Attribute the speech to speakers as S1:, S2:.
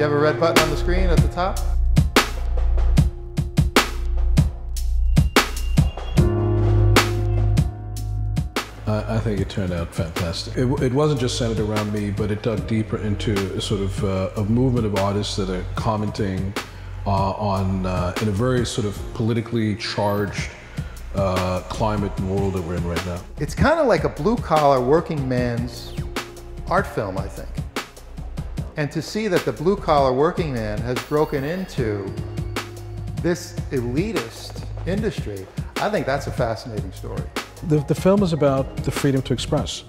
S1: You have a red button on the screen at the top?
S2: I think it turned out fantastic. It, it, wasn't just centered around me, but it dug deeper into a sort of uh, a movement of artists that are commenting uh, on, uh, in a very sort of politically charged uh, climate and world that we're in right now.
S1: It's kind of like a blue collar working man's art film, I think. And to see that the blue collar working man has broken into this elitist industry, I think that's a fascinating story.
S2: The, the film is about the freedom to express.